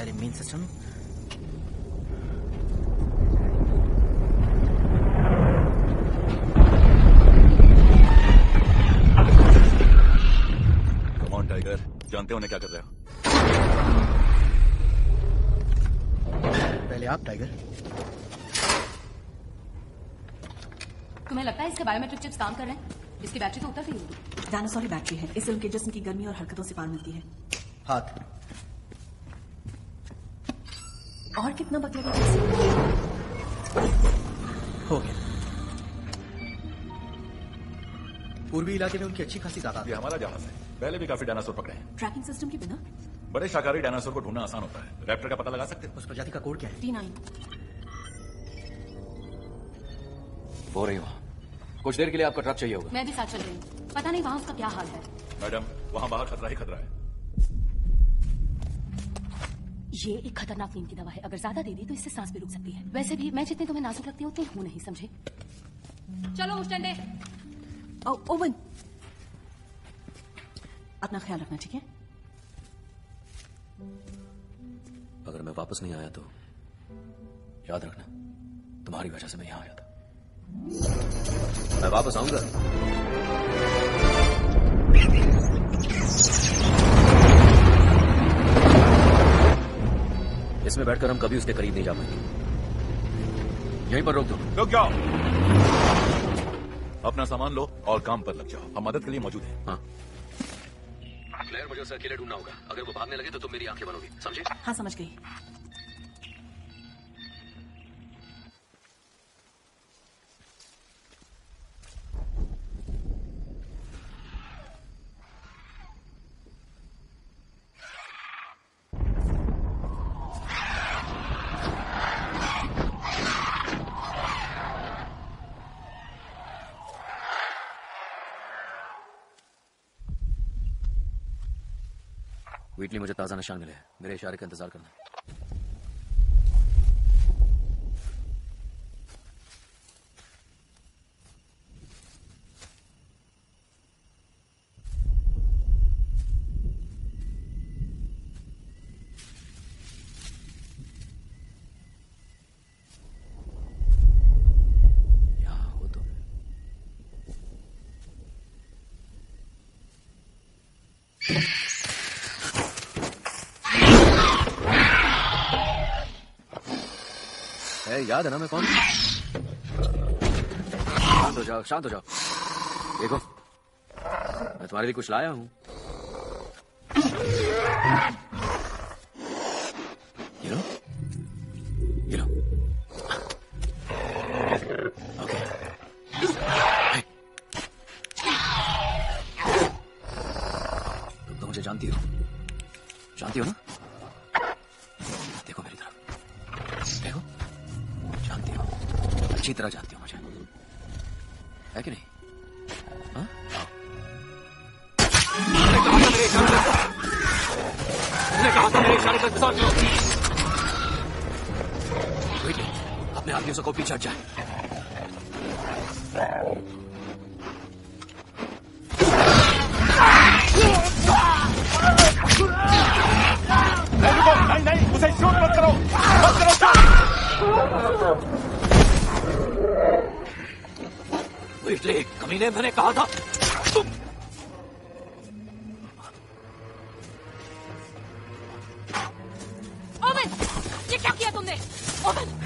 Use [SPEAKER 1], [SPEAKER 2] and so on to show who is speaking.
[SPEAKER 1] पहले main system
[SPEAKER 2] कौन tiger जानते हो उन्हें क्या कर रहे हो
[SPEAKER 1] पहले आप टाइगर
[SPEAKER 3] तुम्हें लगता है इसके बायोमेट्रिक चिप्स काम कर रहे हैं? इसकी बैटरी तो उतर गई होगी।
[SPEAKER 4] डायनासोर की बैटरी है। इससे उनके जिस्म की गर्मी और हरकतों से पार मिलती है।
[SPEAKER 1] हाथ।
[SPEAKER 4] और कितना बदलेगा जैसे।
[SPEAKER 1] हो गया। पूर्वी इलाके में उनकी अच्छी खासी तादाद
[SPEAKER 2] ये हमारा जहाज़ है। पहले भी काफ़ी डायनासोर पकड़े हैं।
[SPEAKER 4] ट्रैकिंग सिस्टम के बिना?
[SPEAKER 2] बड़े शाकाहारी डायनासोर को ढूंढना आसान होता है। रैप्टर का पता लगा सकते हैं?
[SPEAKER 1] उस प्रजाति का कोड क्या है?
[SPEAKER 4] टी नाइन
[SPEAKER 5] हो रही वहाँ। कुछ देर के लिए आपका ट्रक चाहिए होगा।
[SPEAKER 3] मैं भी साथ चल रही हूँ। पता नहीं वहाँ उसका क्या हाल है।
[SPEAKER 2] मैडम वहाँ बाहर खतरा ही खतरा है।
[SPEAKER 3] ये एक खतरनाक नींद की दवा है। अगर ज़्यादा दे दी तो इससे सांस भी रुक सकती है। वैसे भी मैं जितनी तुम्हें नाजुक लगती हूँ उतनी हूँ नहीं समझे? चलो मुस्टंडे
[SPEAKER 4] ओ ओवन। अपना ख्याल रखना ठीक है?
[SPEAKER 5] अगर मैं वापस नहीं आया तो याद रखना तुम्हारी वजह से मैं यहाँ आया था। मैं वापस आऊँगा। इसमें बैठकर हम कभी उसके करीब नहीं जा पाएँगे। यहीं पर रोक दो।
[SPEAKER 2] रुक जाओ। अपना सामान लो और काम पर लग जाओ। हम मदद के लिए मौजूद हैं।
[SPEAKER 5] हाँ। क्लेयर मुझे उसे अकेले ढूंढना होगा। अगर वो भागने लगे तो तुम मेरी आँखें बनोगी। समझे?
[SPEAKER 4] हाँ समझ गई।
[SPEAKER 5] वीटली मुझे ताज़ा निशान मिले हैं। मेरे इशारे का इंतज़ार करना यहाँ हो, याद है ना मैं कौन? शांत हो जाओ, शांत हो जाओ। देखो, मैं तुम्हारे लिए कुछ लाया हूँ। तो जानती हो। जानती हो ना? अच्छी तरह जानती हो मुझे। है कि नहीं? हाँ? कहा था मेरे इशारे का इंतज़ार करो अपने आदमियों से कॉपी चढ़ जाए। वेटले कमीने मैंने कहा था।
[SPEAKER 3] ओवन ये क्या किया तुमने? ओवन!